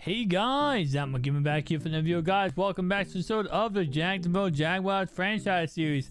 Hey guys, I'm giving back here for the video guys. Welcome back to the episode of the Jacksonville Jaguars franchise series.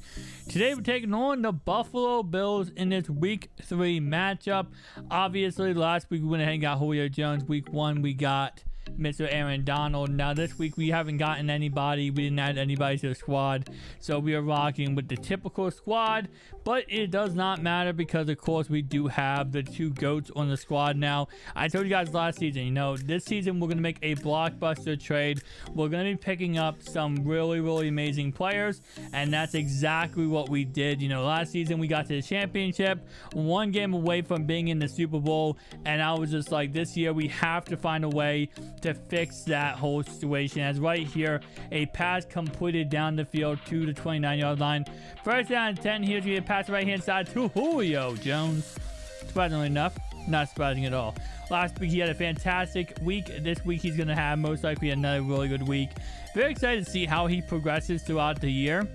Today we're taking on the Buffalo Bills in this week three matchup. Obviously last week we went ahead and got Julio Jones. Week one we got Mr. Aaron Donald. Now this week we haven't gotten anybody. We didn't add anybody to the squad. So we are rocking with the typical squad. But it does not matter because of course we do have the two GOATs on the squad now. I told you guys last season, you know, this season we're going to make a blockbuster trade. We're going to be picking up some really, really amazing players. And that's exactly what we did. You know, last season we got to the championship. One game away from being in the Super Bowl. And I was just like, this year we have to find a way to fix that whole situation. As right here, a pass completed down the field to the 29 yard line. First down 10. Here's a pass right hand side to Julio Jones. Surprisingly enough, not surprising at all. Last week he had a fantastic week. This week he's going to have most likely another really good week. Very excited to see how he progresses throughout the year.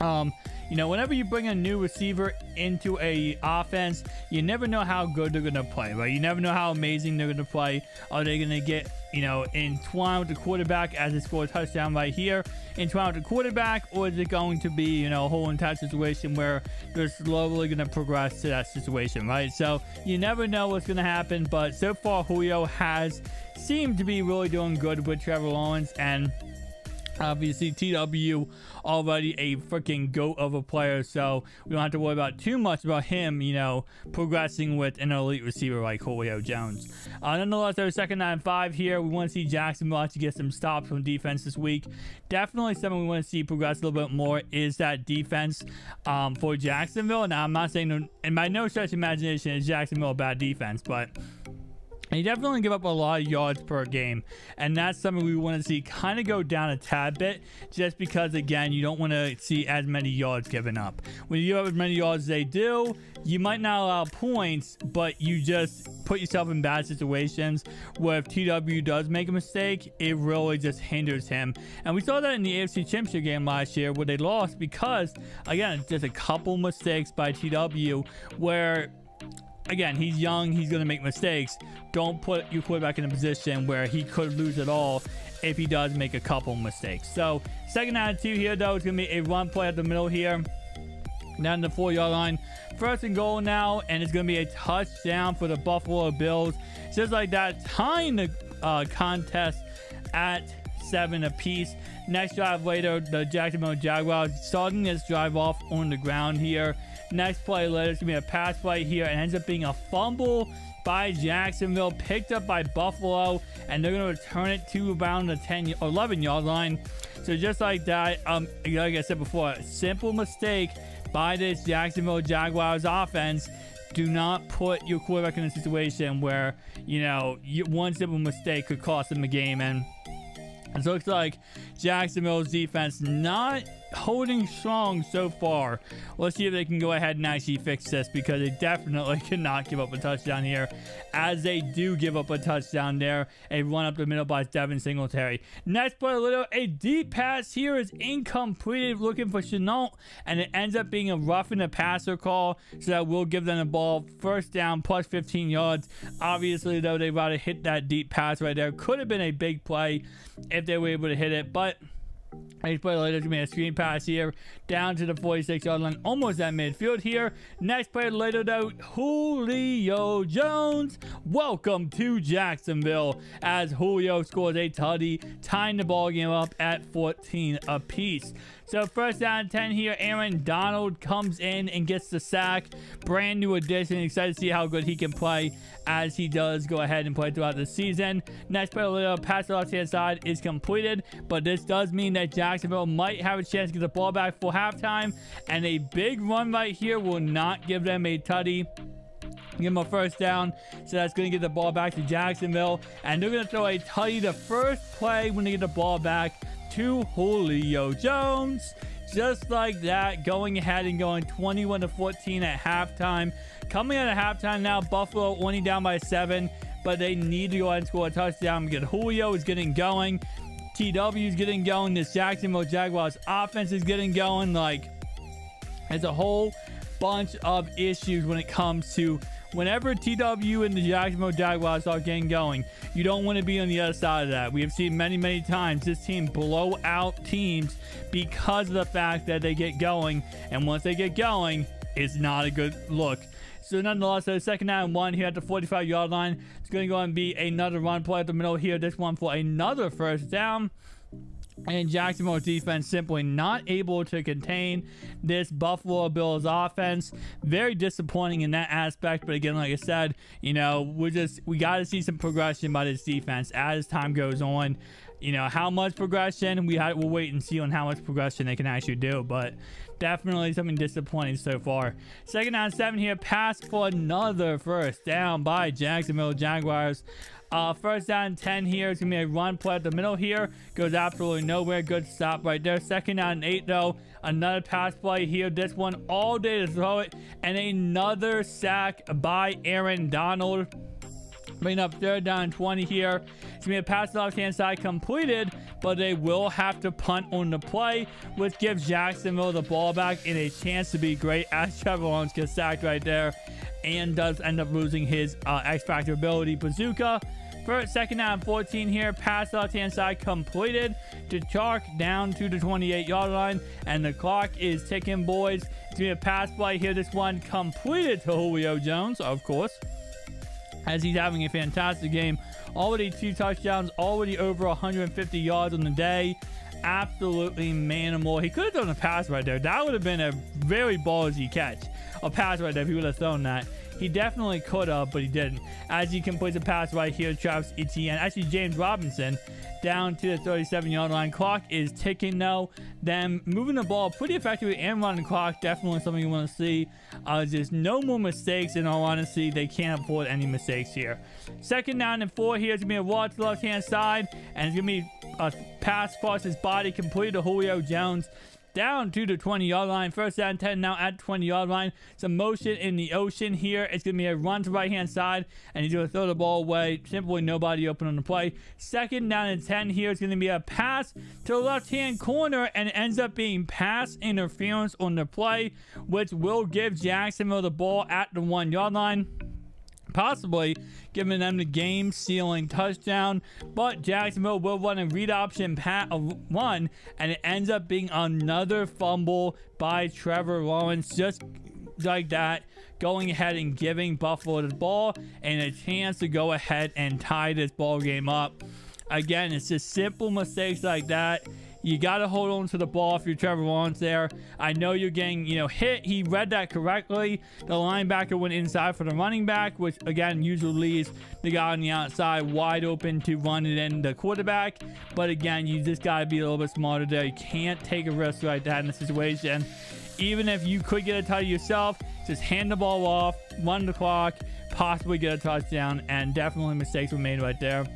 Um, you know, whenever you bring a new receiver into a offense, you never know how good they're going to play, right? You never know how amazing they're going to play. Are they going to get, you know, entwined with the quarterback as they score a touchdown right here, entwined with the quarterback, or is it going to be, you know, a whole entire situation where they're slowly going to progress to that situation, right? So you never know what's going to happen, but so far Julio has seemed to be really doing good with Trevor Lawrence and Obviously, TW already a freaking goat of a player, so we don't have to worry about too much about him, you know, progressing with an elite receiver like Julio Jones. Uh, nonetheless, there's second nine five here. We want to see Jacksonville actually get some stops from defense this week. Definitely something we want to see progress a little bit more is that defense um, for Jacksonville. Now, I'm not saying, in my no stretch imagination, is Jacksonville a bad defense, but and you definitely give up a lot of yards per game. And that's something we want to see kind of go down a tad bit just because, again, you don't want to see as many yards given up. When you have as many yards as they do, you might not allow points, but you just put yourself in bad situations where if TW does make a mistake, it really just hinders him. And we saw that in the AFC Championship game last year where they lost because, again, just a couple mistakes by TW where again, he's young. He's going to make mistakes. Don't put your quarterback in a position where he could lose it all if he does make a couple mistakes. So, second out of two here, though, it's going to be a run play at the middle here. Down the four-yard line. First and goal now, and it's going to be a touchdown for the Buffalo Bills. Just like that, tying the uh, contest at seven apiece. Next drive later, the Jacksonville Jaguars starting this drive off on the ground here. Next play later, it's going to be a pass play here It ends up being a fumble by Jacksonville, picked up by Buffalo, and they're going to return it to around the 10, 11 yard line. So just like that, um, like I said before, simple mistake by this Jacksonville Jaguars offense. Do not put your quarterback in a situation where, you know, one simple mistake could cost them the game. And it looks like Jacksonville's defense not holding strong so far. Let's see if they can go ahead and actually fix this because they definitely cannot give up a touchdown here as they do give up a touchdown there. A run up the middle by Devin Singletary. Next play, a little a deep pass here is incomplete looking for Shenault and it ends up being a roughing the passer call so that will give them the ball first down plus 15 yards. Obviously though they rather hit that deep pass right there. Could have been a big play if they were able to hit it but Next play later, to be a screen pass here down to the 46 yard line, almost at midfield here. Next play later, though, Julio Jones. Welcome to Jacksonville as Julio scores a tutty, tying the ball game up at 14 apiece. So first down 10 here, Aaron Donald comes in and gets the sack. Brand new addition. Excited to see how good he can play as he does go ahead and play throughout the season. Next play, a little pass to the side is completed, but this does mean that Jacksonville might have a chance to get the ball back for halftime, and a big run right here will not give them a tutty. Give them a first down. So that's going to get the ball back to Jacksonville. And they're going to throw a tutty the first play when they get the ball back to Julio Jones. Just like that, going ahead and going 21 to 14 at halftime. Coming out of halftime now, Buffalo only down by seven, but they need to go ahead and score a touchdown because Julio is getting going. TW is getting going. This Jacksonville Jaguars offense is getting going. Like, there's a whole bunch of issues when it comes to whenever TW and the Jacksonville Jaguars are getting going, you don't want to be on the other side of that. We have seen many, many times this team blow out teams because of the fact that they get going. And once they get going, it's not a good look. So nonetheless, the second down one here at the 45 yard line. It's going to go and be another run play at the middle here. This one for another first down. And Jacksonville's defense simply not able to contain this Buffalo Bills offense. Very disappointing in that aspect. But again, like I said, you know, we're just, we got to see some progression by this defense as time goes on. You know, how much progression, we had, we'll wait and see on how much progression they can actually do. But definitely something disappointing so far. Second down seven here, pass for another first down by Jacksonville Jaguars. Uh, first down 10 here. It's going to be a run play at the middle here. Goes absolutely nowhere. Good stop right there. Second down 8 though. Another pass play here. This one all day to throw it. And another sack by Aaron Donald. Bringing up third down 20 here. It's going to be a pass to left hand side completed, but they will have to punt on the play, which gives Jacksonville the ball back and a chance to be great as Trevor Lawrence gets sacked right there and does end up losing his uh, X Factor ability. Bazooka. First, second down 14 here. Pass left hand side completed to Chark down to the 28 yard line. And the clock is ticking, boys. It's to be a pass play here. This one completed to Julio Jones, of course as he's having a fantastic game. Already two touchdowns, already over 150 yards on the day. Absolutely manimal. He could have done a pass right there. That would have been a very ballsy catch. A pass right there if he would have thrown that. He definitely could have, but he didn't. As he completes a pass right here, Travis Etienne. Actually, James Robinson down to the 37 yard line. Clock is ticking though. Them moving the ball pretty effectively and running clock. Definitely something you want to see. Uh, there's no more mistakes in all honesty. They can't afford any mistakes here. Second down and four here. It's to be a wall to the left hand side. And it's to be a pass across his body completed to Julio Jones down to the 20 yard line. First down 10 now at 20 yard line. Some motion in the ocean here. It's going to be a run to right hand side and he's going to throw the ball away. Simply nobody open on the play. Second down and 10 here. It's going to be a pass to the left hand corner and ends up being pass interference on the play, which will give Jacksonville the ball at the one yard line possibly giving them the game sealing touchdown. But Jacksonville will run a read option pat one, and it ends up being another fumble by Trevor Lawrence. Just like that, going ahead and giving Buffalo the ball and a chance to go ahead and tie this ball game up. Again, it's just simple mistakes like that you got to hold on to the ball if you're Trevor Lawrence there. I know you're getting, you know, hit. He read that correctly. The linebacker went inside for the running back, which, again, usually leaves the guy on the outside wide open to run it in the quarterback. But, again, you just got to be a little bit smarter there. You can't take a risk like that in a situation. Even if you could get a title yourself, just hand the ball off, run the clock, possibly get a touchdown, and definitely mistakes were made right there.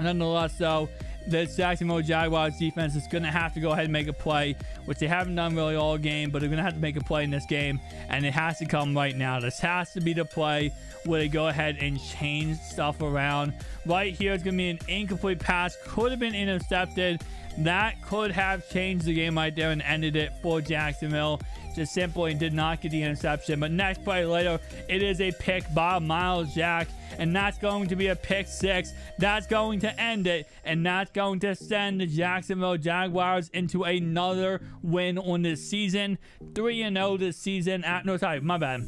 Nonetheless, though, the Jacksonville Jaguars defense is going to have to go ahead and make a play, which they haven't done really all game, but they're going to have to make a play in this game, and it has to come right now. This has to be the play where they go ahead and change stuff around. Right here is going to be an incomplete pass, could have been intercepted. That could have changed the game right there and ended it for Jacksonville just simply did not get the interception. But next play later, it is a pick by Myles Jack, and that's going to be a pick six. That's going to end it, and that's going to send the Jacksonville Jaguars into another win on this season. 3 0 this season. At, no, sorry, my bad.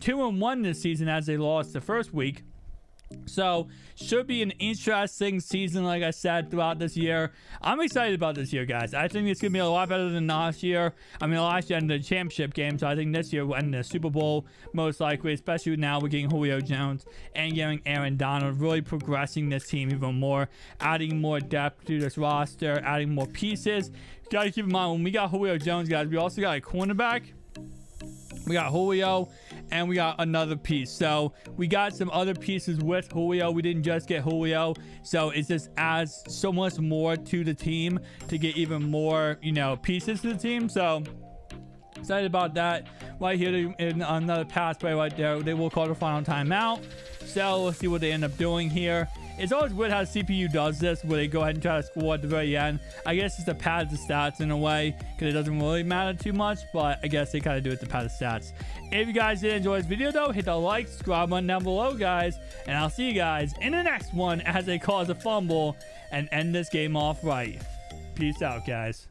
2 1 this season as they lost the first week. So, should be an interesting season, like I said, throughout this year. I'm excited about this year, guys. I think it's going to be a lot better than last year. I mean, last year ended the championship game, so I think this year will end the Super Bowl, most likely, especially now we're getting Julio Jones and getting Aaron Donald, really progressing this team even more, adding more depth to this roster, adding more pieces. Got to keep in mind, when we got Julio Jones, guys, we also got a cornerback. We got Julio and we got another piece. So we got some other pieces with Julio. We didn't just get Julio. So it just adds so much more to the team to get even more, you know, pieces to the team. So excited about that. Right here in another pass play right there. They will call the final timeout. So let's see what they end up doing here. It's always weird how CPU does this, where they go ahead and try to score at the very end. I guess it's to pad the stats in a way, because it doesn't really matter too much, but I guess they kind of do it to pad the stats. If you guys did enjoy this video, though, hit the like, subscribe button down below, guys, and I'll see you guys in the next one as they cause a fumble and end this game off right. Peace out, guys.